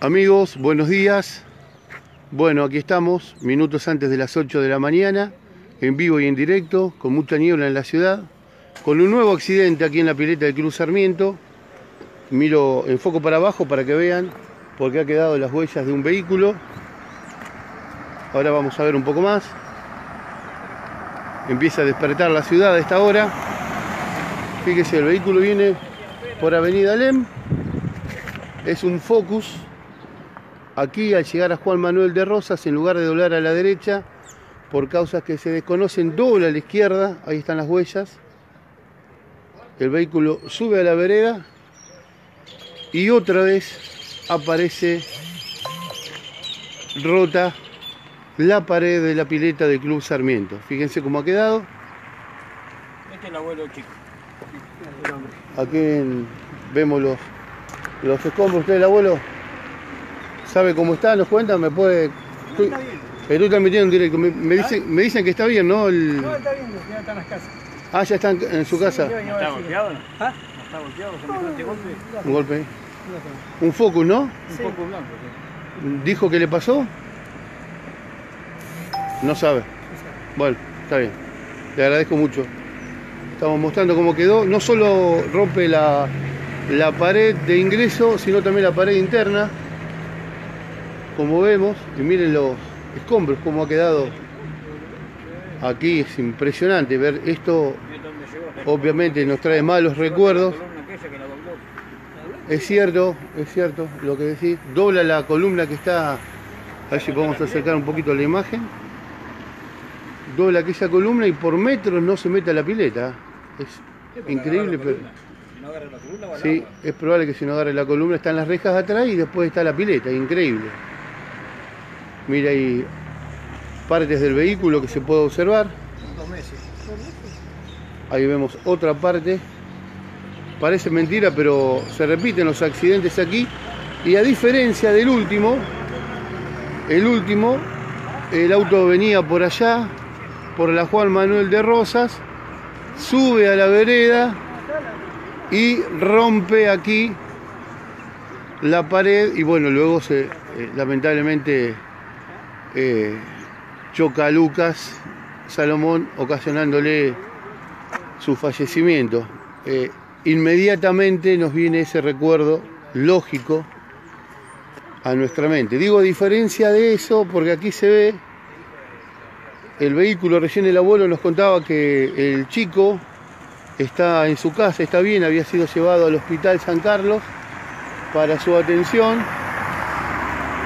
Amigos, buenos días. Bueno, aquí estamos, minutos antes de las 8 de la mañana, en vivo y en directo, con mucha niebla en la ciudad, con un nuevo accidente aquí en la pileta del Cruz Sarmiento. Miro en foco para abajo para que vean, porque ha quedado las huellas de un vehículo. Ahora vamos a ver un poco más. Empieza a despertar la ciudad a esta hora. Fíjese, el vehículo viene por Avenida Lem. Es un Focus. Aquí al llegar a Juan Manuel de Rosas, en lugar de doblar a la derecha, por causas que se desconocen, dobla a la izquierda. Ahí están las huellas. El vehículo sube a la vereda y otra vez aparece rota la pared de la pileta del Club Sarmiento. Fíjense cómo ha quedado. Este es el abuelo chico. Aquí vemos los, los escombros. ¿Usted, el abuelo, sabe cómo está? ¿Nos cuenta? ¿Me puede...? Estoy, Está bien. estoy transmitiendo en directo. Me, me dicen, me dicen que está bien, ¿no? El- No, está bien, ya están las casas. Ah, ya están en su casa. Sí, ¿No está golpeado no? ¿Ah? ¿No está golpeado? ¿Se este golpe? Un golpe. ahí. Un Focus, ¿no? Un Sí. poco blanco. sí. ¿Dijo que le pasó? No sabe. Bueno, está bien. Le agradezco mucho. Estamos mostrando cómo quedó. No solo rompe la, la pared de ingreso, sino también la pared interna. Como vemos. Y miren los escombros, cómo ha quedado. Aquí es impresionante ver esto. Obviamente nos trae malos recuerdos. Es cierto, es cierto lo que decís. Dobla la columna que está. A ver si podemos acercar un poquito la imagen. Dobla aquella columna y por metros no se mete a la pileta. Es increíble, pero. Si no agarra la columna, va al Sí, agua. es probable que si no agarre la columna están las rejas atrás y después está la pileta. Increíble. Mira ahí partes del vehículo que se puede observar. Dos meses. Ahí vemos otra parte. Parece mentira, pero se repiten los accidentes aquí. Y a diferencia del último, el último, el auto venía por allá, por la Juan Manuel de Rosas, sube a la vereda y rompe aquí la pared y bueno, luego se, eh, lamentablemente eh, choca a Lucas Salomón ocasionándole su fallecimiento. Eh, inmediatamente nos viene ese recuerdo lógico a nuestra mente. Digo a diferencia de eso porque aquí se ve el vehículo, recién el abuelo nos contaba que el chico está en su casa, está bien, había sido llevado al hospital San Carlos para su atención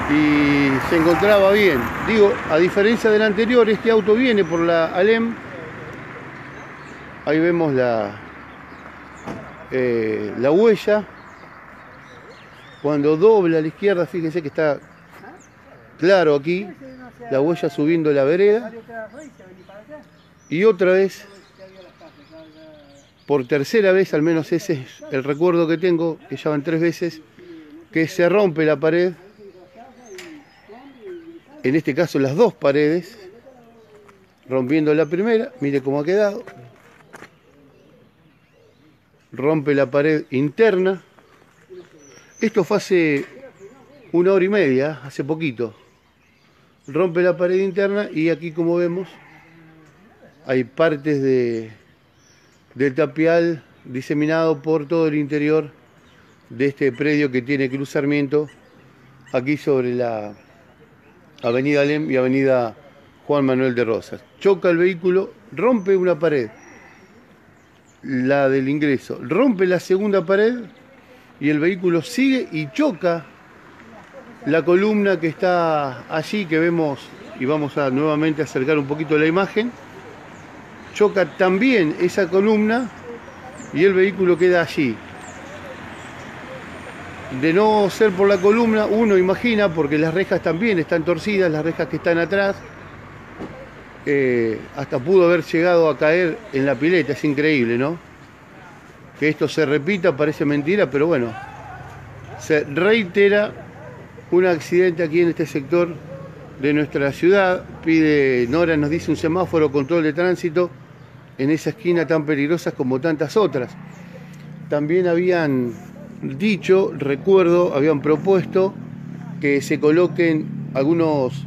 y se encontraba bien. Digo, a diferencia del anterior, este auto viene por la Alem. Ahí vemos la, eh, la huella. Cuando dobla a la izquierda, fíjense que está claro aquí, la huella subiendo la vereda. Y otra vez, por tercera vez, al menos ese es el recuerdo que tengo, que ya van tres veces, que se rompe la pared. En este caso las dos paredes, rompiendo la primera, mire cómo ha quedado, rompe la pared interna, esto fue hace una hora y media, hace poquito, rompe la pared interna y aquí como vemos hay partes de, del tapial diseminado por todo el interior de este predio que tiene Cruz Sarmiento, aquí sobre la Avenida Lem y Avenida Juan Manuel de Rosas. Choca el vehículo, rompe una pared, la del ingreso, rompe la segunda pared y el vehículo sigue y choca la columna que está allí, que vemos, y vamos a nuevamente acercar un poquito la imagen, choca también esa columna y el vehículo queda allí. De no ser por la columna, uno imagina, porque las rejas también están torcidas, las rejas que están atrás, eh, hasta pudo haber llegado a caer en la pileta, es increíble, ¿no? Que esto se repita parece mentira, pero bueno, se reitera un accidente aquí en este sector de nuestra ciudad. Pide, Nora nos dice un semáforo, control de tránsito en esa esquina tan peligrosa como tantas otras. También habían dicho, recuerdo, habían propuesto que se coloquen algunos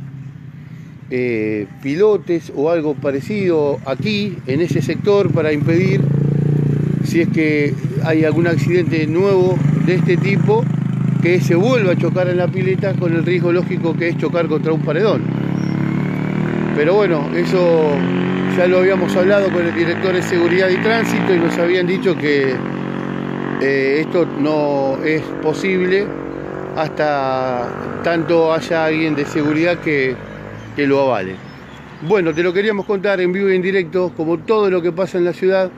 eh, pilotes o algo parecido aquí, en ese sector, para impedir si es que hay algún accidente nuevo de este tipo, que se vuelva a chocar en la pileta con el riesgo lógico que es chocar contra un paredón. Pero bueno, eso ya lo habíamos hablado con el director de seguridad y tránsito y nos habían dicho que eh, esto no es posible hasta tanto haya alguien de seguridad que, que lo avale. Bueno, te lo queríamos contar en vivo y en directo, como todo lo que pasa en la ciudad,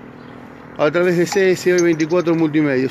a través de CS Hoy 24 Multimedia.